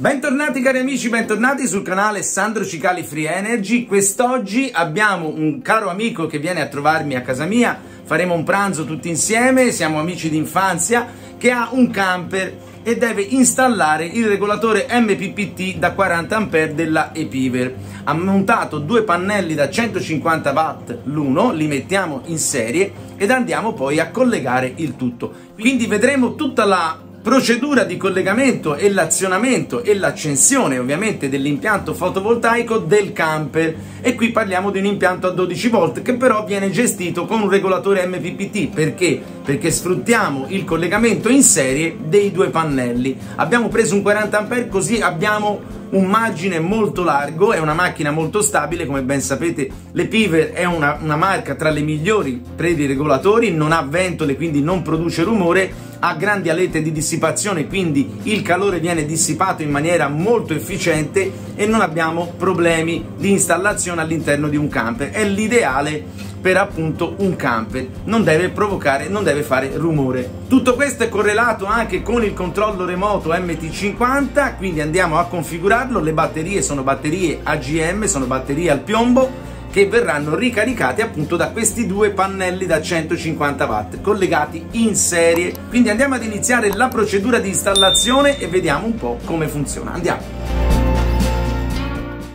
Bentornati cari amici, bentornati sul canale Sandro Cicali Free Energy. Quest'oggi abbiamo un caro amico che viene a trovarmi a casa mia, faremo un pranzo tutti insieme, siamo amici d'infanzia, che ha un camper e deve installare il regolatore MPPT da 40 A della Epiver. Ha montato due pannelli da 150 watt l'uno, li mettiamo in serie ed andiamo poi a collegare il tutto. Quindi vedremo tutta la procedura di collegamento e l'azionamento e l'accensione ovviamente dell'impianto fotovoltaico del camper. E qui parliamo di un impianto a 12 volt che però viene gestito con un regolatore MPPT perché? Perché sfruttiamo il collegamento in serie dei due pannelli. Abbiamo preso un 40 A così abbiamo un margine molto largo, è una macchina molto stabile, come ben sapete l'Epiver è una, una marca tra le migliori per i regolatori, non ha ventole quindi non produce rumore, ha grandi alette di dissipazione quindi il calore viene dissipato in maniera molto efficiente e non abbiamo problemi di installazione all'interno di un camper, è l'ideale per appunto un camper, non deve provocare, non deve fare rumore. Tutto questo è correlato anche con il controllo remoto MT50, quindi andiamo a configurarlo, le batterie sono batterie AGM, sono batterie al piombo che verranno ricaricate appunto da questi due pannelli da 150 watt collegati in serie. Quindi andiamo ad iniziare la procedura di installazione e vediamo un po' come funziona. Andiamo.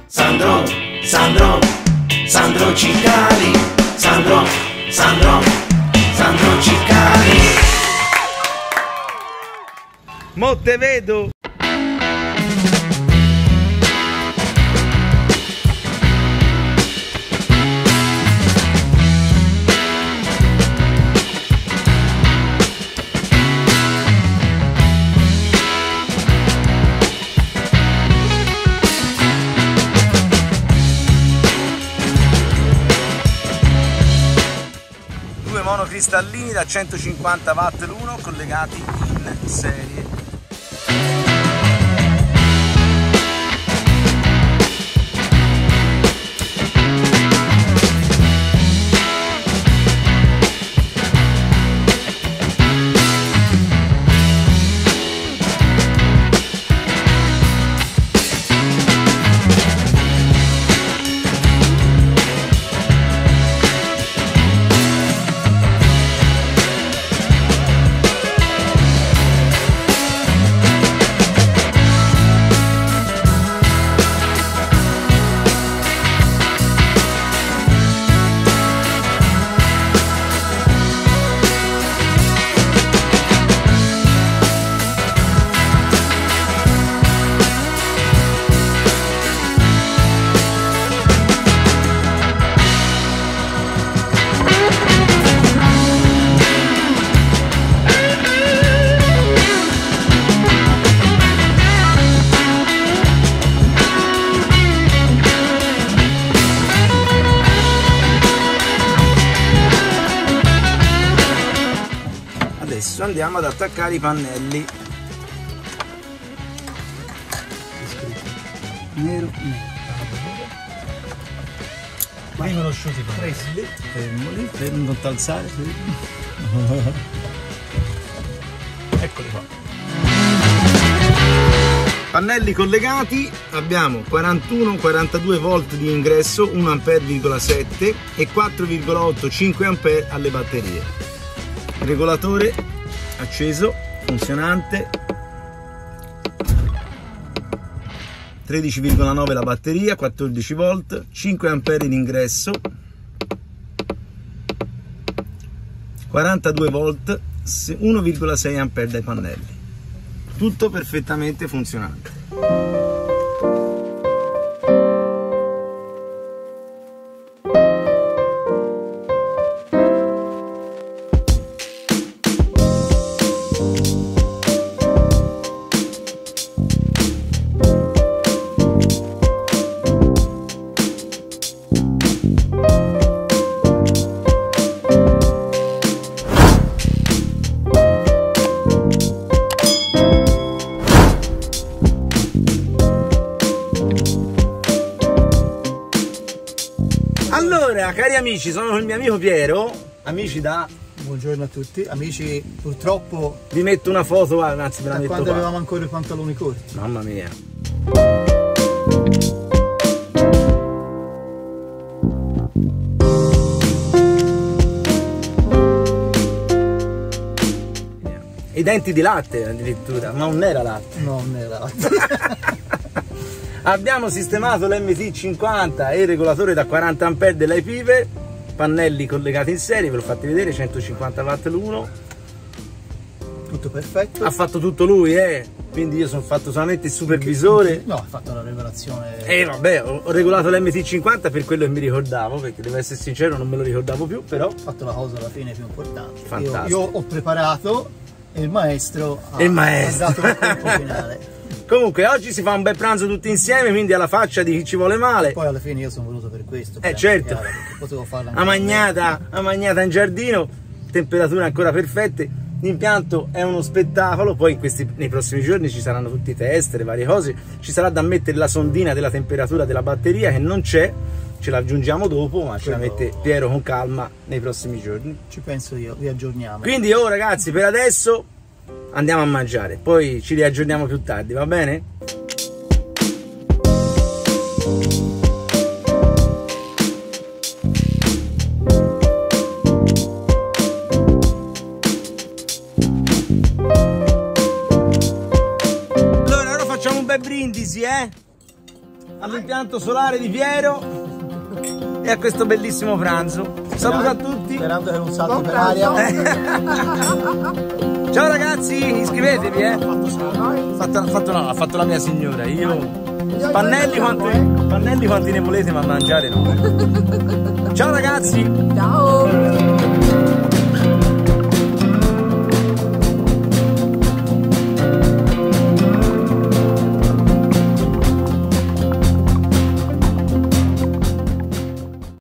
Sandro, Sandro, Sandro Cicali Sandro, Sandro, Sandro Ciccari. Mo cristallini da 150 watt l'uno collegati in serie andiamo ad attaccare i pannelli. Nero nero. Vengono asciutti presi. Fermoli. Fermi non t'alzare eccoli qua. Pannelli collegati abbiamo 41-42 volt di ingresso 1 A,7 e 4,8 5 A alle batterie. Regolatore acceso, funzionante 13,9 la batteria, 14 volt, 5 ampere in ingresso 42 volt, 1,6 ampere dai pannelli. Tutto perfettamente funzionante. Cari amici, sono con il mio amico Piero, amici da Buongiorno a tutti, amici. Purtroppo Vi metto una foto, ah, anzi me la metto quando qua. avevamo ancora i pantaloni corti. Mamma mia. I denti di latte addirittura, ma non era latte. Non era. Abbiamo sistemato l'MT50 e il regolatore da 40 A dell'IPiver, pannelli collegati in serie, ve l'ho fatti vedere, 150 watt l'uno. Tutto perfetto. Ha fatto tutto lui, eh. Quindi io sono fatto solamente il supervisore. No, ha fatto la rivelazione. E vabbè, ho ho regolato l'MT50 per quello che mi ricordavo, perché devo essere sincero, non me lo ricordavo più, però. Ha fatto la cosa alla fine più importante. Io, Fantastico. io ho preparato e il maestro ha, Il maestro. dato il tempo finale. Comunque, oggi si fa un bel pranzo tutti insieme, quindi alla faccia di chi ci vuole male. Poi alla fine io sono venuto per questo. Eh, per certo. ampliare, perché Potevo farla A magnata, a magnata in giardino, temperature ancora perfette. L'impianto è uno spettacolo, poi in questi, nei prossimi giorni ci saranno tutti i test, le varie cose. Ci sarà da mettere la sondina della temperatura della batteria che non c'è, ce la aggiungiamo dopo, ma ce la Quello- mette Piero con calma nei prossimi giorni. Ci penso io, vi aggiorniamo. Quindi oh ragazzi, per adesso andiamo a mangiare, poi ci riaggiorniamo più tardi, va bene? Allora, ora facciamo un bel brindisi, eh? All'impianto solare di Piero e a questo bellissimo pranzo. Saluto a tutti. Sperando che non salti per aria. Ciao ragazzi, iscrivetevi eh. Fatto, fatto, no, ha fatto la mia signora. Io. Pannelli quanti, pannelli quanti ne volete, ma mangiare no. Ciao ragazzi! Ciao!